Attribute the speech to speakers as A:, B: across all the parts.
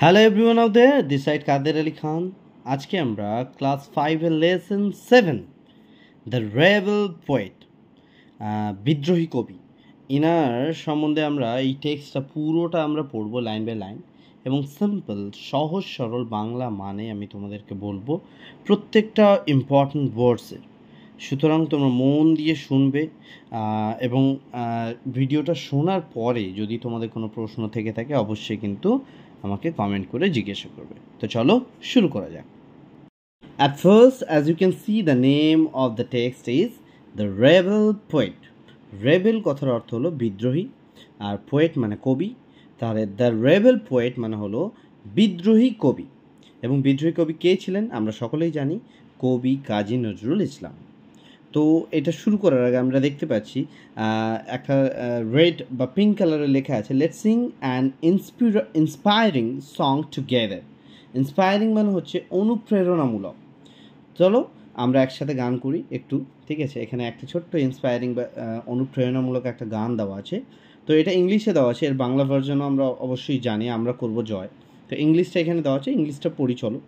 A: Hello everyone of there this side Kader Ali Khan আজকে আমরা class ফাইভের lesson seven the rebel poet বিদ্রোহী কবি। ইনার সম্বন্ধে আমরা এই টেক্সটটা পুরোটা আমরা পড়ব লাইন বাই লাইন এবং সিম্পল সহজ, সরল বাংলা মানে আমি তোমাদেরকে বলব প্রত্যেকটা ইম্পর্ট্যান্ট ওয়ার্ডসের সুতরাং তোমরা মন দিয়ে শুনবে এবং ভিডিওটা শোনার পরে যদি তোমাদের কোনো প্রশ্ন থেকে থাকে, অবশ্যই কিন্তু আমাকে কমেন্ট করে জিজ্ঞাসা করবে। তো চলো শুরু করা যাক। At first as you can see the name of the text is the rebel poet rebel কথার অর্থ হলো বিদ্রোহী, আর পোয়েট মানে কবি। তাহলে দ্য রেবেল পোয়েট মানে হলো বিদ্রোহী কবি। এবং বিদ্রোহী কবি কে ছিলেন? আমরা সকলেই জানি, কবি কাজী নজরুল ইসলাম। তো এটা শুরু করার আগে আমরা দেখতে পাচ্ছি একটা রেড বা পিঙ্ক কালারের লেখা আছে let sing and inspiring song together inspiring মানে হচ্ছে অনুপ্রেরণামূলক। চলো আমরা একসাথে গান করি একটু ঠিক আছে? এখানে একটা ছোট্ট ইন্সপায়ারিং বা অনুপ্রেরণামূলক একটা গান দেওয়া আছে। তো এটা ইংলিশে দেওয়া আছে এর বাংলা ভার্জনও আমরা অবশ্যই জানি আমরা করব জয়। তো ইংলিশটা এখানে দেওয়া আছে ইংলিশটা পড়ি চলো।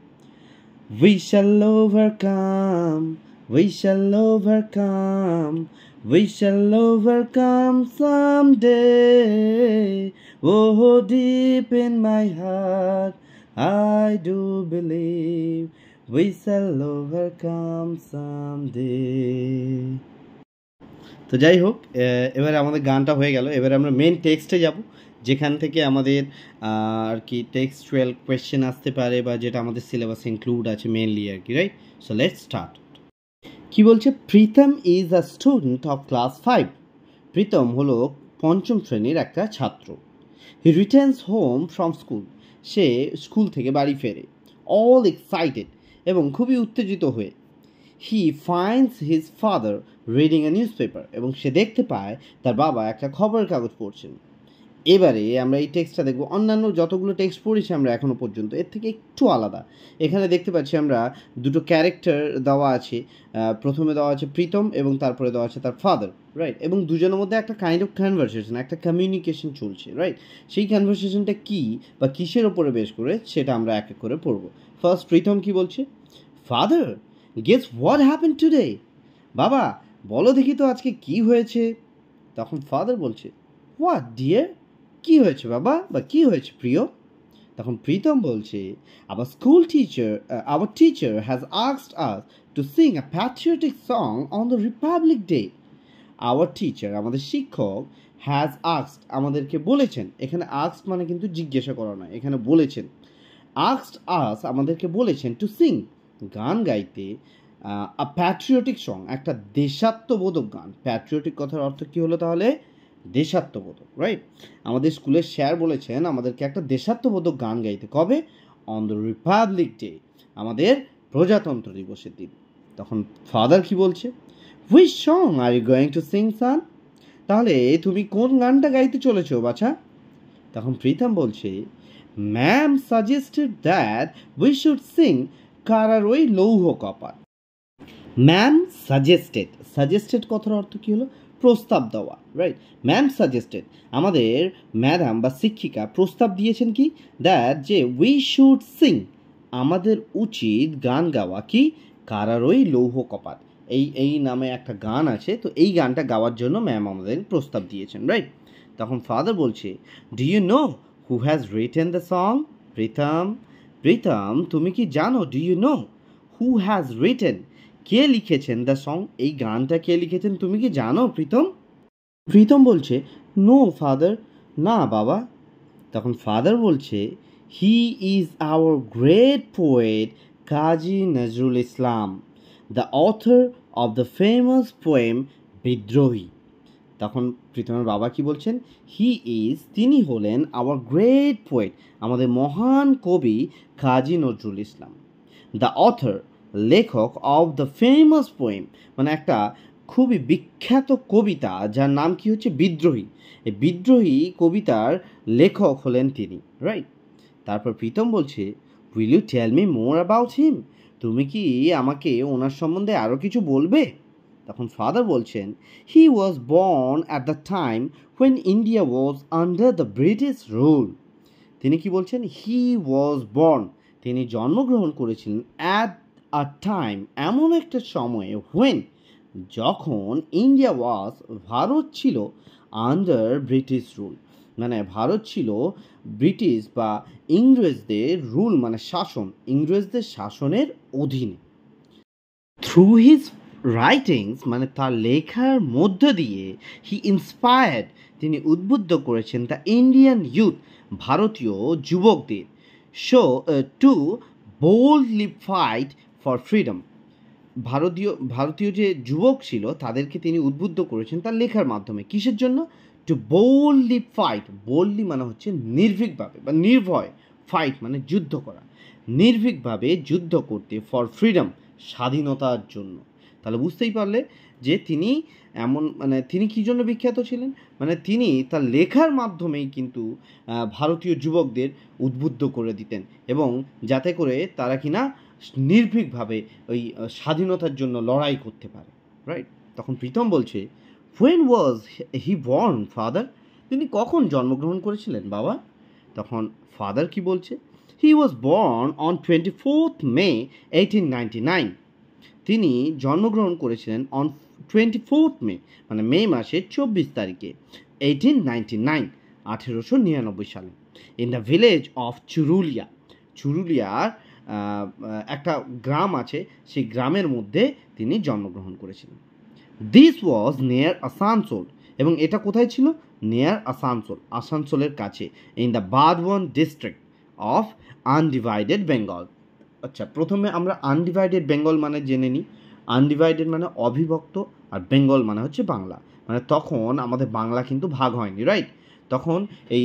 A: We shall overcome, we shall overcome, we shall overcome someday. Oh, deep in my heart, I do believe we shall overcome someday. তো যাই হোক এবারে আমাদের গানটা হয়ে গেল এবারে আমরা মেন টেক্সটে যাব যেখান থেকে আমাদের আর কি টেক্সচুয়াল কোয়েশ্চেন আসতে পারে বা যেটা আমাদের সিলেবাস ইনক্লুড আছে মেনলি আর কি রাইট সো লেট স্টার্ট কি বলছে? Pritam is a student of class five Pritam হলো পঞ্চম শ্রেণির একটা ছাত্র। He returns home from school say school থেকে বাড়ি ফেরে। অল এক্সাইটেড এবং খুবই উত্তেজিত হয়ে। He finds his father reading a newspaper এবং সে দেখতে পায় তার বাবা একটা খবরের কাগজ পড়ছেন। এবারে আমরা এই টেক্সটটা দেখব। অন্যান্য যতগুলো টেক্সট পড়েছি আমরা এখনও পর্যন্ত, এর থেকে একটু আলাদা। এখানে দেখতে পাচ্ছি আমরা দুটো ক্যারেক্টার দেওয়া আছে। প্রথমে দেওয়া আছে প্রীতম এবং তারপরে দেওয়া আছে তার ফাদার রাইট এবং দুজনের মধ্যে একটা কাইন্ড অফ কনভারসেশন একটা কমিউনিকেশন চলছে রাইট সেই কনভারসেশনটা কী বা কিসের ওপরে বেশ করে সেটা আমরা এক এক করে পড়ব। ফার্স্ট প্রীতম কি বলছে? Father guess what happen today বাবা, বলো দেখি তো আজকে কি হয়েছে? তখন ফাদার বলছে হোয়াট ডিয়ার কি হয়েছে বাবা? বা কি হয়েছে প্রিয়? তখন প্রীতম বলছে আবার school teacher our teacher has asked us to sing a patriotic song on the Republic Day our teacher আমাদের শিক্ষক হ্যাজ আস্কড আমাদেরকে বলেছেন। এখানে আস্কড মানে কিন্তু জিজ্ঞাসা করা নয়, এখানে বলেছেন। আস্কড আস আমাদেরকে বলেছেন টু সিং গান গাইতে আ প্যাট্রিয়টিক সং একটা দেশাত্মবোধক গান। প্যাট্রিয়টিক কথার অর্থ কী হলো তাহলে? দেশাত্মবোধক রাইট আমাদের স্কুলের স্যার বলেছেন, আমাদেরকে একটা দেশাত্মবোধক গান গাইতে কবে? অন দ্য রিপাবলিক ডে, আমাদের প্রজাতন্ত্র দিবসের দিন। তখন ফাদার কি বলছে? Which song are you going to sing son তাহলে তুমি কোন গানটা গাইতে চলেছো, বাছা? তখন প্রীতম বলছে ma'am suggested that we should sing কারার ওই লৌহ কপাট ম্যাম সাজেস্টেড সাজেস্টেড কথার অর্থ কী হলো? প্রস্তাব দেওয়া রাইট ম্যাম সাজেস্টেড আমাদের ম্যাডাম বা শিক্ষিকা প্রস্তাব দিয়েছেন কি? দ্যাট যে উই শুড সিং আমাদের উচিত গান গাওয়া কি? কারারই লৌহ কপাট এই এই নামে একটা গান আছে, তো এই গানটা গাওয়ার জন্য ম্যাম আমাদের প্রস্তাব দিয়েছেন রাইট তখন ফাদার বলছে do you know who has written the song Pritam Pritam, তুমি কি জানো? Do you know who has written কে লিখেছেন? দ্য সং এই গানটা কে লিখেছেন? তুমি কি জানো, প্রীতম? প্রীতম বলছে নো ফাদার না, বাবা। তখন ফাদার বলছে he is our great poet Kazi Nazrul Islam the author of the famous poem Bidrohi. তখন প্রীতমের বাবা কি বলছেন? হি ইজ তিনি হলেন আওয়ার গ্রেট পোয়েট আমাদের মহান কবি কাজী নজরুল ইসলাম। দ্য অথর লেখক অফ দ্য ফেমাস পোয়েম মানে একটা খুবই বিখ্যাত কবিতা যার নাম কি হচ্ছে বিদ্রোহী। এই বিদ্রোহী কবিতার লেখক হলেন তিনি রাইট তারপর প্রীতম বলছে will you tell me more about him তুমি কি আমাকে ওনার সম্বন্ধে আরও কিছু বলবে? তখন ফাদার বলছেন he was born at the time when India was under the British rule তিনি কি বলছেন? হি ওয়াজ বর্ন তিনি জন্মগ্রহণ করেছিলেন অ্যাট আ টাইম এমন একটা সময়ে হোয়েন যখন ইন্ডিয়া ওয়াজ ভারত ছিল আন্ডার ব্রিটিশ রুল মানে ভারত ছিল ব্রিটিশ বা ইংরেজদের রুল মানে শাসন, ইংরেজদের শাসনের অধীনে। থ্রু হিজ রাইটিংস মানে তার লেখার মধ্য দিয়ে হি ইন্সপায়ার্ড তিনি উদ্বুদ্ধ করেছেন দ্য ইন্ডিয়ান ইউথ ভারতীয় যুবকদের। Show to boldly fight for freedom. ভারতীয় ভারতীয় যে যুবক ছিল, তাদেরকে তিনি উদ্বুদ্ধ করেছেন তার লেখার মাধ্যমে। কিসের জন্য? টু বোল্ডলি ফাইট বোল্ডলি মানে হচ্ছে নির্ভীকভাবে বা নির্ভয় ফাইট মানে যুদ্ধ করা। নির্ভীকভাবে যুদ্ধ করতে ফর ফ্রিডম স্বাধীনতার জন্য। তাহলে বুঝতেই পারলে যে তিনি এমন মানে তিনি কী জন্য বিখ্যাত ছিলেন? মানে তিনি তার লেখার মাধ্যমেই কিন্তু ভারতীয় যুবকদের উদ্বুদ্ধ করে দিতেন এবং যাতে করে তারা কিনা নির্ভীকভাবে ওই স্বাধীনতার জন্য লড়াই করতে পারে রাইট তখন প্রীতম বলছে when was he born father তিনি কখন জন্মগ্রহণ করেছিলেন, বাবা? তখন ফাদার কি বলছে he was born on twenty fourth May eighteen ninety nine তিনি জন্মগ্রহণ করেছিলেন অন টোয়েন্টি ফোর্থ মে মানে মে মাসের চব্বিশ তারিখে এইটিন নাইনটি নাইন আঠেরোশো নিরানব্বই সালে in the village of Churulia চুরুলিয়ার একটা গ্রাম আছে, সেই গ্রামের মধ্যে তিনি জন্মগ্রহণ করেছিলেন। দিস ওয়াজ নেয়ার আসানসোল এবং এটা কোথায় ছিল? নেয়ার আসানসোল আসানসোলের কাছে in the Burdwan district of undivided Bengal আচ্ছা প্রথমে আমরা আনডিভাইডেড বেঙ্গল মানে জেনে নিই। আনডিভাইডেড মানে অবিভক্ত আর বেঙ্গল মানে হচ্ছে বাংলা। মানে তখন আমাদের বাংলা কিন্তু ভাগ হয়নি রাইট তখন এই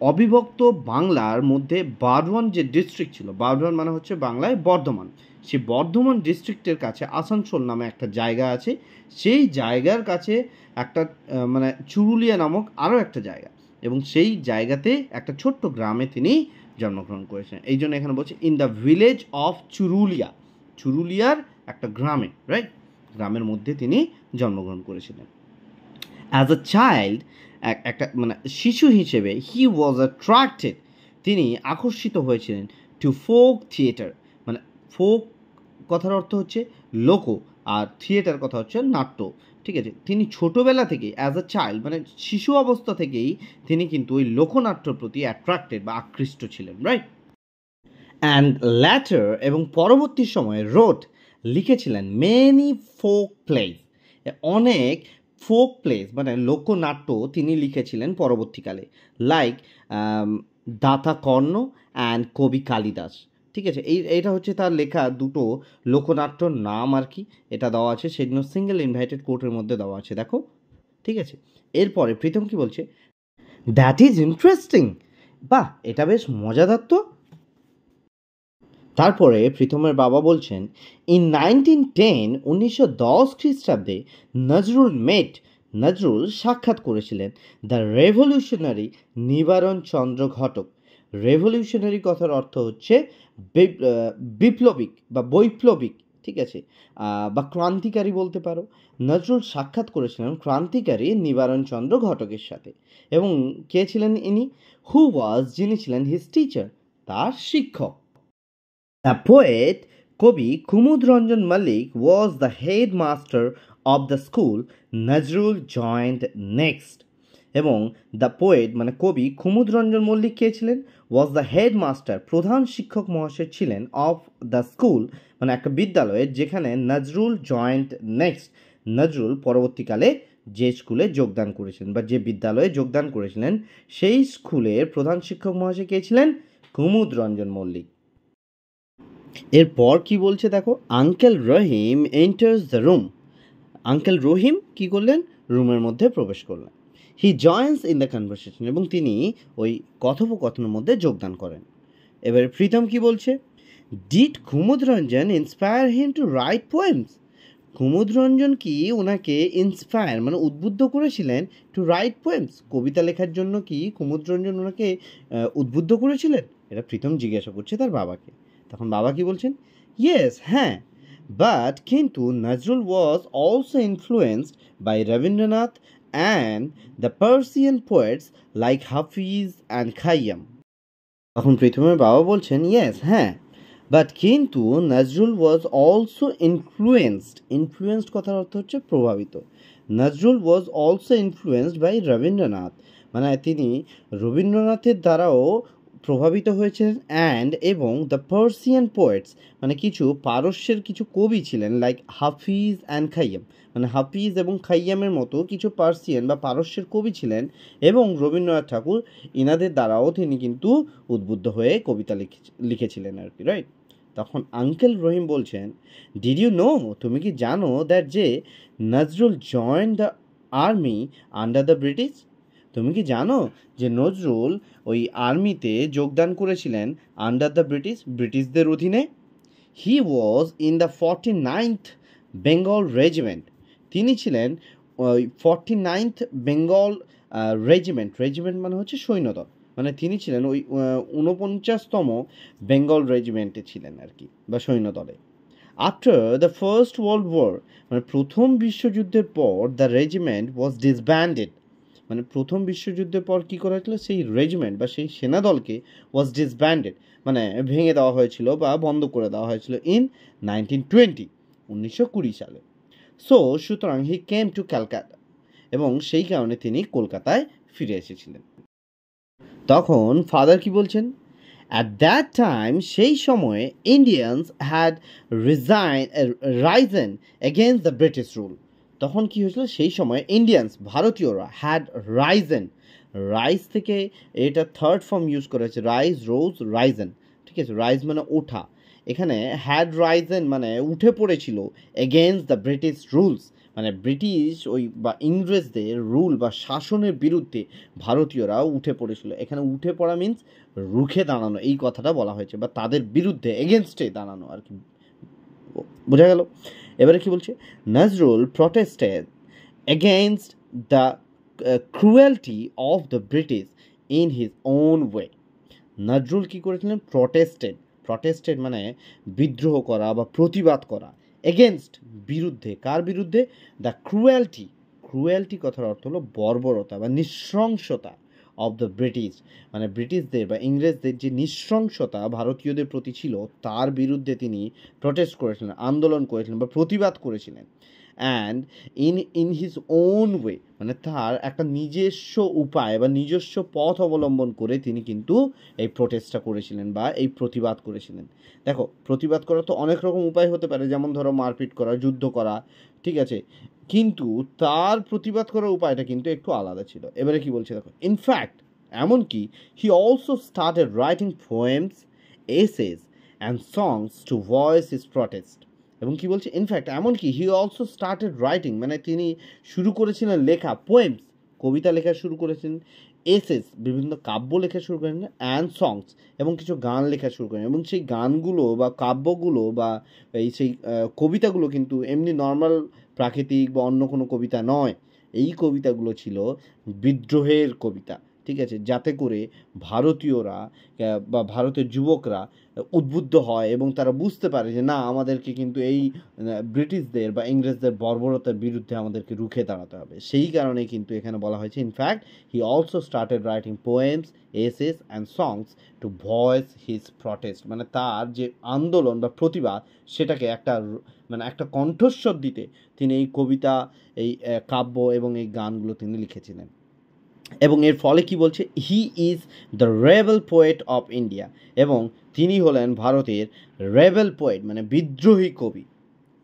A: অবিভক্ত বাংলার মধ্যে বারওয়ান যে ডিস্ট্রিক্ট ছিল বারওয়ান মানে হচ্ছে বাংলায় বর্ধমান। সেই বর্ধমান ডিস্ট্রিক্টের কাছে আসানসোল নামে একটা জায়গা আছে। সেই জায়গার কাছে একটা মানে চুরুলিয়া নামক আরও একটা জায়গা। এবং সেই জায়গাতে একটা ছোট্ট গ্রামে তিনি জন্মগ্রহণ করেছেন। এই জন্য এখানে বলছে in the village of Churulia চুরুলিয়ার একটা গ্রামে রাইট গ্রামের মধ্যে তিনি জন্মগ্রহণ করেছিলেন। অ্যাজ আ চাইল্ড একটা মানে শিশু হিসেবে হি ওয়াজ অ্যাট্রাক্টেড তিনি আকর্ষিত হয়েছিলেন টু ফোক থিয়েটার মানে ফোক কথার অর্থ হচ্ছে লোক আর থিয়েটার কথা হচ্ছে নাট্য। ঠিক আছে? তিনি ছোটোবেলা থেকে অ্যাজ আ চাইল্ড মানে শিশু অবস্থা থেকেই তিনি কিন্তু ওই লোকনাট্যর প্রতি অ্যাট্রাক্টেড বা আকৃষ্ট ছিলেন রাইট অ্যান্ড ল্যাটার এবং পরবর্তী সময়ে রোড লিখেছিলেন মেনি ফোক প্লেস অনেক ফোক প্লেস মানে লোকনাট্য তিনি লিখেছিলেন পরবর্তীকালে। Like data Karna and Kabi Kalidas. ঠিক আছে? এই এটা হচ্ছে তার লেখা দুটো লোকনাট্যর নাম আর কি, এটা দেওয়া আছে। সেজন্য সিঙ্গেল ইনভাইটেড কোর্টের মধ্যে দেওয়া আছে, দেখো। ঠিক আছে? এরপরে প্রীতম কি বলছে? দ্যাট ইজ ইন্টারেস্টিং বাহ, এটা বেশ মজাদার তো। তারপরে প্রীতমের বাবা বলছেন ইন নাইনটিন টেন উনিশশো দশ খ্রিস্টাব্দে নজরুল মেট নজরুল সাক্ষাৎ করেছিলেন দ্য রেভলিউশনারি নিবারণ চন্দ্র ঘটক। রেভলিউশনারি কথার অর্থ হচ্ছে বিপ্লবিক বা বৈপ্লবিক, ঠিক আছে? বা ক্রান্তিকারী বলতে পারো। নজরুল সাক্ষাৎ করেছিলেন ক্রান্তিকারী নিবারণ চন্দ্র ঘটকের সাথে। এবং কে ছিলেন ইনি? হু ওয়াজ যিনি ছিলেন হিজ টিচার তার শিক্ষক। পোয়েট কবি Kumud Ranjan Mallik was the head master of the school Nazrul joined next এবং দ্য পোয়েট মানে কবি কুমুদ রঞ্জন মল্লিক কে ছিলেন? ওয়াজ দ্য হেড মাস্টার প্রধান শিক্ষক মহাশয় ছিলেন অফ দ্য স্কুল মানে একটা বিদ্যালয়ের যেখানে নজরুল জয়েন্ট নেক্সট নজরুল পরবর্তীকালে যে স্কুলে যোগদান করেছিলেন বা যে বিদ্যালয়ে যোগদান করেছিলেন, সেই স্কুলের প্রধান শিক্ষক মহাশয় কে ছিলেন? কুমুদ রঞ্জন মল্লিক এরপর কি বলছে দেখো, uncle Rahim enters the room uncle Rahim কি করলেন? রুমের মধ্যে প্রবেশ করলেন। He joins in the conversation এবং তিনি ওই কথোপকথনের মধ্যে যোগদান করেন। এবারে প্রীতম কি বলছে? Did Kumud Ranjan inspire him to write poems Kumud Ranjan কি ওনাকে ইন্সপায়ার মানে উদ্বুদ্ধ করেছিলেন টু রাইট পোয়েমস কবিতা লেখার জন্য কি কুমুদ রঞ্জন ওনাকে উদ্বুদ্ধ করেছিলেন? এটা প্রীতম জিজ্ঞাসা করছে তার বাবাকে। তখন বাবা কি বলছেন? ইয়েস হ্যাঁ। বাট কিন্তু Nazrul was also influenced by Rabindranath and the Persian poets like Hafiz and Khayyam তখন প্রথমের বাবা বলছেন ইয়েস হ্যাঁ। বাট কিন্তু Nazrul was also influenced influenced কথার অর্থ হচ্ছে প্রভাবিত। Nazrul was also influenced by Rabindranath. মানে তিনি রবীন্দ্রনাথের দ্বারাও প্রভাবিত হয়েছেন অ্যান্ড এবং দ্য পার্সিয়ান পোয়েটস মানে কিছু পারস্যের কিছু কবি ছিলেন লাইক হাফিজ অ্যান্ড খাইয়াম। মানে হাফিজ এবং খাইয়ামের মতো কিছু পার্সিয়ান বা পারস্যের কবি ছিলেন এবং রবীন্দ্রনাথ ঠাকুর, ইনাদের দ্বারাও তিনি কিন্তু উদ্বুদ্ধ হয়ে কবিতা লিখে, লিখেছিলেন আর কি রাইট তখন আঙ্কেল রহিম বলছেন ডিড ইউ নো তুমি কি জানো দ্যাট যে Nazrul join the army under the British তুমি কি জানো যে নজরুল ওই আর্মিতে যোগদান করেছিলেন আন্ডার দ্য ব্রিটিশ ব্রিটিশদের অধীনে? He was in the forty ninth Bengal regiment তিনি ছিলেন ওই forty ninth Bengal regiment regiment মানে হচ্ছে সৈন্যদল। মানে তিনি ছিলেন ওই ঊনপঞ্চাশতম বেঙ্গল রেজিমেন্টে ছিলেন আর কি, বা সৈন্যদলে। After the first world war মানে প্রথম বিশ্বযুদ্ধের পর দ্য রেজিমেন্ট ওয়াজ ডিসব্যান্ডেড মানে প্রথম বিশ্বযুদ্ধের পর কী করা হয়েছিল? সেই রেজিমেন্ট বা সেই সেনাদলকে ওয়াজ ডিসব্যান্ডেড মানে ভেঙে দেওয়া হয়েছিল বা বন্ধ করে দেওয়া হয়েছিল ইন নাইনটিন টোয়েন্টি উনিশশো কুড়ি সালে। সো সুতরাং হি কেম টু ক্যালকাটা এবং সেই কারণে তিনি কলকাতায় ফিরে এসেছিলেন। তখন ফাদার কি বলছেন? অ্যাট দ্যাট টাইম সেই সময়ে Indians had resign risen against the British rule তখন কি হয়েছিল? সেই সময় ইন্ডিয়ানস ভারতীয়রা হ্যাড রাইজেন রাইজ থেকে এটা থার্ড ফর্ম ইউজ করেছে রাইজ রোজ রাইজেন ঠিক আছে? রাইজ মানে ওঠা। এখানে হ্যাড রাইজেন মানে উঠে পড়েছিল এগেনস্ট দ্য ব্রিটিশ রুলস মানে ব্রিটিশ ওই বা ইংরেজদের রুল বা শাসনের বিরুদ্ধে ভারতীয়রা উঠে পড়েছিল। এখানে উঠে পড়া মিন্স রুখে দাঁড়ানো। এই কথাটা বলা হয়েছে বা তাদের বিরুদ্ধে এগেনস্টে দাঁড়ানো আর কি বোঝা গেল? এবারে কি বলছে? Nazrul protested against the cruelty of the British in his own way Nazrul কী করেছিলেন? প্রটেস্টেড প্রটেস্টেড মানে বিদ্রোহ করা বা প্রতিবাদ করা এগেনস্ট বিরুদ্ধে। কার বিরুদ্ধে? দ্য ক্রুয়েলটি ক্রুয়েলটি কথার অর্থ হলো বর্বরতা বা নৃশংসতা। অব দ্য ব্রিটিশ মানে ব্রিটিশদের বা ইংরেজদের যে নৃশংসতা ভারতীয়দের প্রতি ছিল, তার বিরুদ্ধে তিনি প্রোটেস্ট করেছিলেন, আন্দোলন করেছিলেন বা প্রতিবাদ করেছিলেন। And in in his own way মানে তার একটা নিজস্ব উপায় বা নিজস্ব পথ অবলম্বন করে তিনি কিন্তু এই প্রোটেস্টটা করেছিলেন বা এই প্রতিবাদ করেছিলেন। দেখো, প্রতিবাদ করার তো অনেক রকম উপায় হতে পারে, যেমন ধরো মারপিট করা, যুদ্ধ করা, ঠিক আছে? কিন্তু তার প্রতিবাদ করার উপায়টা কিন্তু একটু আলাদা ছিল। এবারে কি বলছে দেখো ইনফ্যাক্ট এমনকি he also started writing poems essays and songs to voice his protest এবং কি বলছে? ইনফ্যাক্ট এমনকি হি অলসো স্টার্টেড রাইটিং মানে তিনি শুরু করেছিলেন লেখা পোয়েমস কবিতা লেখা শুরু করেছেন এসেস বিভিন্ন কাব্য লেখা শুরু করেন অ্যান্ড সংস এবং কিছু গান লেখা শুরু করেন এবং সেই গানগুলো বা কাব্যগুলো বা এই সেই কবিতাগুলো কিন্তু এমনি নর্মাল প্রাকৃতিক বা অন্য কোনো কবিতা নয়। এই কবিতাগুলো ছিল বিদ্রোহের কবিতা, ঠিক আছে? যাতে করে ভারতীয়রা বা ভারতের যুবকরা উদ্বুদ্ধ হয় এবং তারা বুঝতে পারে যে না, আমাদেরকে কিন্তু এই ব্রিটিশদের বা ইংরেজদের বর্বরতার বিরুদ্ধে আমাদেরকে রুখে দাঁড়াতে হবে। সেই কারণে কিন্তু এখানে বলা হয়েছে in fact he also started writing poems essays and songs to voice his protest মানে তার যে আন্দোলন বা প্রতিবাদ, সেটাকে একটা মানে একটা কণ্ঠস্বর দিতে তিনি এই কবিতা, এই কাব্য এবং এই গানগুলো তিনি লিখেছিলেন। এবং এর ফলে কি বলছে? He is the rebel poet of India এবং তিনি হলেন ভারতের রেবেল পোয়েট মানে বিদ্রোহী কবি।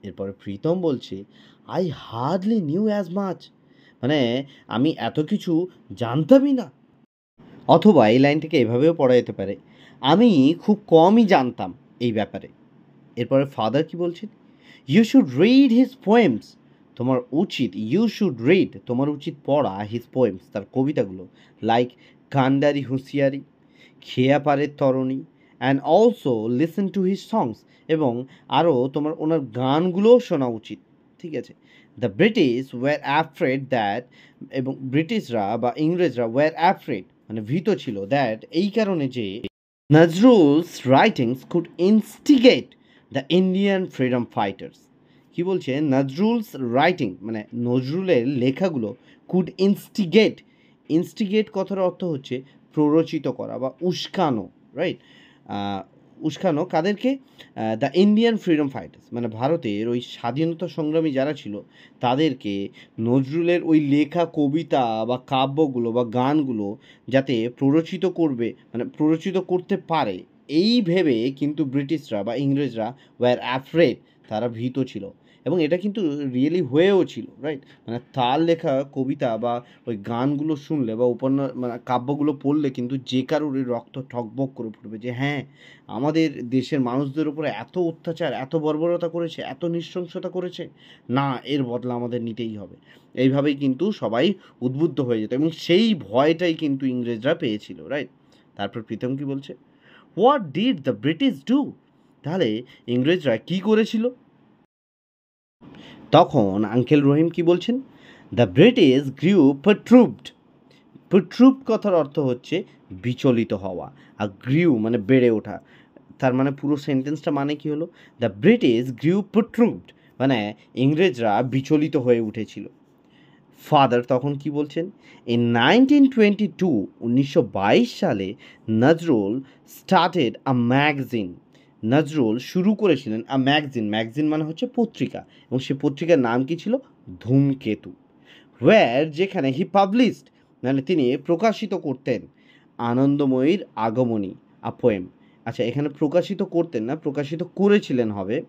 A: এরপরে প্রীতম বলছে I hardly knew as much মানে আমি এত কিছু জানতামই না। অথবা এই লাইনটাকে এভাবেও পড়া যেতে পারে, আমি খুব কমই জানতাম এই ব্যাপারে। এরপরে ফাদার কি বলছেন you should read his poems তোমার উচিত ইউ শুড রিড তোমার উচিত পড়া হিজ পোয়েমস তার কবিতাগুলো। লাইক গান্ডারি হুঁশিয়ারি খেয়াপারের তরণী and also listen to his songs এবং আরও তোমার ওনার গানগুলোও শোনা উচিত। ঠিক আছে? The British were afraid that এবং ব্রিটিশরা বা ইংরেজরা ওয়ার অ্যাফ্রেড মানে ভীত ছিল দ্যাট এই কারণে যে Nazrul's writings could instigate the Indian freedom fighters কি বলছে? নজরুলস রাইটিং মানে নজরুলের লেখাগুলো কুড ইনস্টিগেট ইনস্টিগেট কথার অর্থ হচ্ছে প্ররোচিত করা বা উস্কানো রাইট উস্কানো কাদেরকে? দ্য ইন্ডিয়ান ফ্রিডম ফাইটার্স মানে ভারতের ওই স্বাধীনতা সংগ্রামী যারা ছিল, তাদেরকে নজরুলের ওই লেখা, কবিতা বা কাব্যগুলো বা গানগুলো যাতে প্ররোচিত করবে মানে প্ররোচিত করতে পারে, এই ভেবে কিন্তু ব্রিটিশরা বা ইংরেজরা ওয়ার অ্যাফ্রেড তারা ভীত ছিল। এবং এটা কিন্তু রিয়েলি হয়েও ছিল রাইট মানে তার লেখা কবিতা বা ওই গানগুলো শুনলে বা উপন্যাস মানে কাব্যগুলো পড়লে কিন্তু যে কারোরই রক্ত ঠকবক করে পড়বে যে হ্যাঁ আমাদের দেশের মানুষদের উপরে এত অত্যাচার, এত বর্বরতা করেছে, এত নৃশংসতা করেছে, না, এর বদলা আমাদের নিতেই হবে। এইভাবেই কিন্তু সবাই উদ্বুদ্ধ হয়ে যেত এবং সেই ভয়টাই কিন্তু ইংরেজরা পেয়েছিল রাইট তারপর প্রীতম কি বলছে? What did the British do তাহলে ইংরেজরা কি করেছিল? তখন আঙ্কেল রহিম কি বলছেন? দ্য ব্রিটিশ গ্রিউ পেট্রুভড পেট্রুভড কথার অর্থ হচ্ছে বিচলিত হওয়া আর গ্রিউ মানে বেড়ে ওঠা। তার মানে পুরো সেন্টেন্সটা মানে কি হলো? দ্য ব্রিটিশ গ্রিউ পেট্রুভড মানে ইংরেজরা বিচলিত হয়ে উঠেছিল। ফাদার তখন কি বলছেন? ইন নাইনটিন টোয়েন্টি টু উনিশশো বাইশ সালে Nazrul started a magazine Nazrul শুরু করেছিলেন আ ম্যাগজিন। ম্যাগজিন মানে হচ্ছে পত্রিকা। এবং সে পত্রিকার নাম কি ছিল? ধূমকেতু। ওয়্যার যেখানে হি পাবলিশড মানে তিনি প্রকাশিত করতেন। আনন্দময়ীর আগমনী, আ পোয়েম আচ্ছা এখানে প্রকাশিত করতেন না, প্রকাশিত করেছিলেন হবে।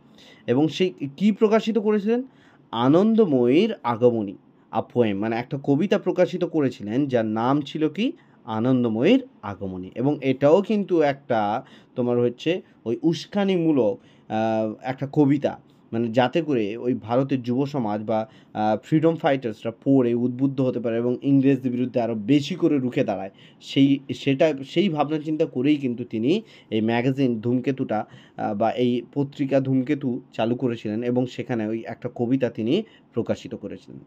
A: এবং সেই কি প্রকাশিত করেছিলেন? আনন্দময়ীর আগমনী, আ পোয়েম মানে একটা কবিতা প্রকাশিত করেছিলেন, যার নাম ছিল কি? আনন্দময়ীর আগমনী। এবং এটাও কিন্তু একটা তোমার হচ্ছে ওই উস্কানিমূলক একটা কবিতা। মানে যাতে করে ওই ভারতের যুব সমাজ বা ফ্রিডম ফাইটার্সরা পড়ে, উদ্বুদ্ধ হতে পারে এবং ইংরেজদের বিরুদ্ধে আরও বেশি করে রুখে দাঁড়ায়। সেই, সেটা, সেই ভাবনা চিন্তা করেই কিন্তু তিনি এই ম্যাগাজিন ধূমকেতুটা বা এই পত্রিকা ধূমকেতু চালু করেছিলেন এবং সেখানে ওই একটা কবিতা তিনি প্রকাশিত করেছিলেন।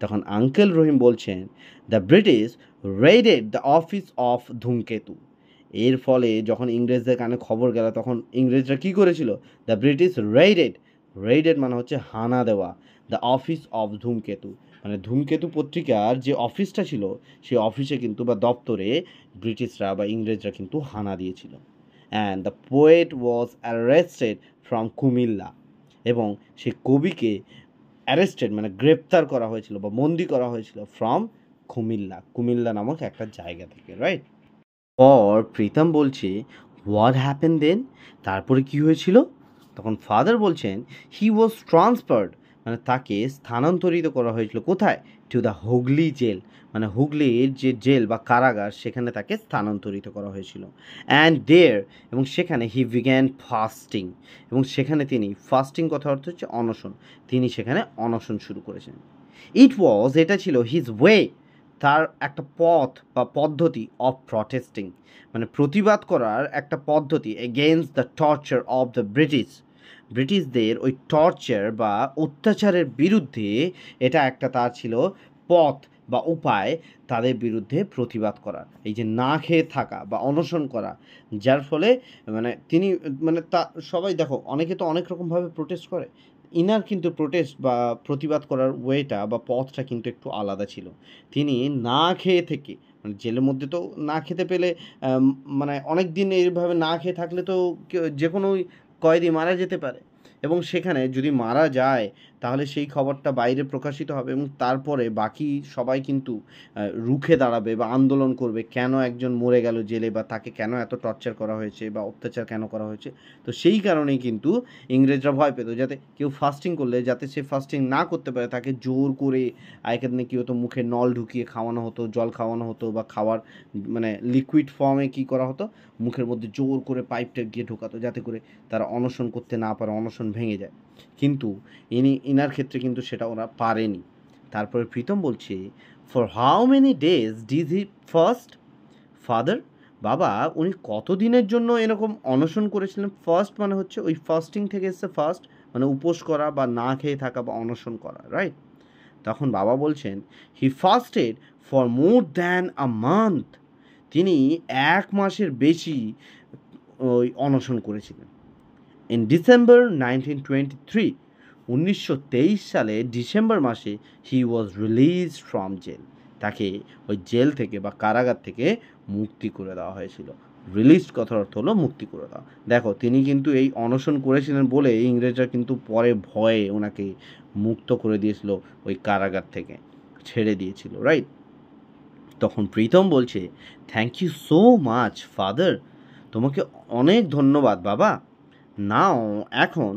A: তখন আঙ্কেল রহিম বলছেন the British raided the office of Dhumketu. এর ফলে যখন ইংরেজদের কানে খবর গেল, তখন ইংরেজরা কী করেছিল? দ্য ব্রিটিশ রেডেড রেডেড মানে হচ্ছে হানা দেওয়া দ্য অফিস অফ ধূমকেতু। মানে ধূমকেতু পত্রিকার যে অফিসটা ছিল, সেই অফিসে কিন্তু বা দপ্তরে ব্রিটিশরা বা ইংরেজরা কিন্তু হানা দিয়েছিল। And the poet was arrested from Comilla এবং সেই কবিকে অ্যারেস্টেড মানে গ্রেপ্তার করা হয়েছিল বা বন্দি করা হয়েছিল ফ্রম কুমিল্লা। কুমিল্লা নামক একটা জায়গা থেকে রাইট পর প্রীতম বলছে হোয়াট হ্যাপেন দেন তারপরে কি হয়েছিল? তখন ফাদার বলছেন হি ওয়াজ ট্রান্সফার্ড মানে তাকে স্থানান্তরিত করা হয়েছিল কোথায়? টু দ্য হুগলি জেল মানে হুগলির যে জেল বা কারাগার, সেখানে তাকে স্থানান্তরিত করা হয়েছিল। অ্যান্ড দেয়ার এবং সেখানে হি বিগ্যান ফাস্টিং এবং সেখানে তিনি ফাস্টিং কথা অর্থ হচ্ছে অনশন, তিনি সেখানে অনশন শুরু করেছেন। ইট ওয়াজ এটা ছিল হিজ ওয়ে তার একটা পথ বা পদ্ধতি অফ প্রটেস্টিং মানে প্রতিবাদ করার একটা পদ্ধতি against the torture of the British ব্রিটিশদের ওই টর্চার বা অত্যাচারের বিরুদ্ধে এটা একটা তার ছিল পথ। বা উপায় তাদের বিরুদ্ধে প্রতিবাদ করা। এই যে না খেয়ে থাকা বা অনশন করা, যার ফলে মানে তিনি মানে তা সবাই দেখো, অনেকে তো অনেক রকমভাবে প্রোটেস্ট করে। ইনার কিন্তু প্রোটেস্ট বা প্রতিবাদ করার ওয়েটা বা পথটা কিন্তু একটু আলাদা ছিল। তিনি না খেয়ে থেকে মানে জেলের মধ্যে তো না খেতে পেলে মানে অনেক দিন এইভাবে না খেয়ে থাকলে তো যে কোনো কয়েদি মারা যেতে পারে। এবং সেখানে যদি মারা যায় তাহলে সেই খবরটা বাইরে প্রকাশিত হবে এবং তারপরে বাকি সবাই কিন্তু রুখে দাঁড়াবে বা আন্দোলন করবে কেন একজন মরে গেল জেলে বা তাকে কেন এত টর্চার করা হয়েছে বা অত্যাচার কেন করা হয়েছে। তো সেই কারণেই কিন্তু ইংরেজরা ভয় পেত যাতে কেউ ফাস্টিং করলে, যাতে সে ফাস্টিং না করতে পারে, তাকে জোর করে দিনে কী হতো, মুখে নল ঢুকিয়ে খাওয়ানো হতো, জল খাওয়ানো হতো বা খাওয়ার মানে লিকুইড ফর্মে কী করা হতো, মুখের মধ্যে জোর করে পাইপটা গিয়ে ঢোকাতো যাতে করে তারা অনশন করতে না পারে, অনশন ভেঙে যায়। কিন্তু ইনি, ইনার ক্ষেত্রে কিন্তু সেটা ওরা পারেনি। তারপরে প্রীতম বলছে for how many days does he first father বাবা, উনি কতদিনের জন্য এরকম অনশন করেছিলেন? ফার্স্ট মানে হচ্ছে ওই ফাস্টিং থেকে এসছে ফার্স্ট মানে উপোস করা বা না খেয়ে থাকা বা অনশন করা রাইট তখন বাবা বলছেন he fasted for more than a month তিনি এক মাসের বেশি ওই অনশন করেছিলেন। In December nineteen twenty three, উনিশশো তেইশ সালে ডিসেম্বর মাসে he was release from jail. তাকে ওই জেল থেকে বা কারাগার থেকে মুক্তি করে দেওয়া হয়েছিল। রিলিজড কথার অর্থ হলো মুক্তি করে দেওয়া। দেখো, তিনি কিন্তু এই অনশন করেছিলেন বলে ইংরেজরা কিন্তু পরে ভয়ে ওনাকে মুক্ত করে দিয়েছিল ওই কারাগার থেকে, ছেড়ে দিয়েছিল রাইট তখন প্রীতম বলছে thank you so much father তোমাকে অনেক ধন্যবাদ, বাবা! নাও এখন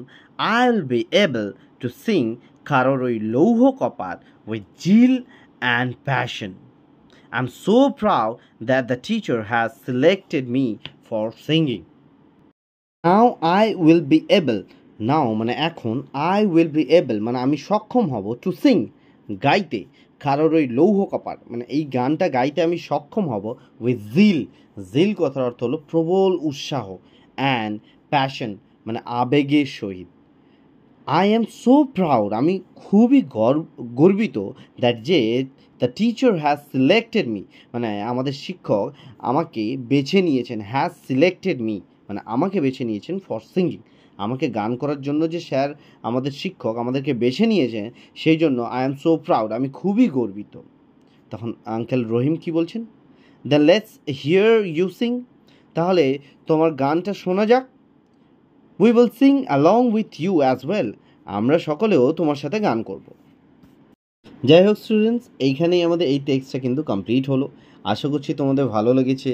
A: I will be able to sing কারোর ওই লৌহ কপাট with zeal and passion I am so proud that the teacher has selected me for singing now I will be able now মানে এখন আই উইল বি এবল মানে আমি সক্ষম হব টু সিং গাইতে কারোর ওই লৌহ কপাট মানে এই গানটা গাইতে আমি সক্ষম হব উইথ জিল জিল কথার অর্থ হলো প্রবল উৎসাহ অ্যান্ড প্যাশন মানে আবেগের সহিত। আই এম সো প্রাউড আমি খুবই গর্বিত দ্যাট যে the teacher has selected me মানে আমাদের শিক্ষক আমাকে বেছে নিয়েছেন হ্যাজ সিলেক্টেড মি মানে আমাকে বেছে নিয়েছেন ফর সিঙ্গিং আমাকে গান করার জন্য যে স্যার আমাদের শিক্ষক আমাদেরকে বেছে নিয়েছেন, সেই জন্য আই এম সো প্রাউড আমি খুবই গর্বিত। তখন আঙ্কেল রহিম কি বলছেন? The let's hear you sing তাহলে তোমার গানটা শোনা যাক। We will sing along with you as well আমরা সকলেও তোমার সাথে গান করব। যাই হোক স্টুডেন্টস এইখানেই আমাদের এই টেক্সটটা কিন্তু কমপ্লিট হলো। আশা করছি তোমাদের ভালো লেগেছে।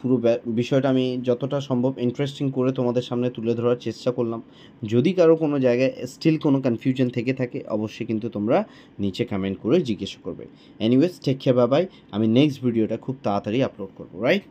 A: পুরো বিষয়টা আমি যতটা সম্ভব ইন্টারেস্টিং করে তোমাদের সামনে তুলে ধরার চেষ্টা করলাম। যদি কারও কোনো জায়গায় স্টিল কোনো কনফিউশন থেকে থাকে, অবশ্যই কিন্তু তোমরা নিচে কমেন্ট করে জিজ্ঞেস করবে। এনিওয়েজ টেক কেয়ার বাবাই আমি নেক্সট ভিডিওটা খুব তাড়াতাড়ি আপলোড করব রাইট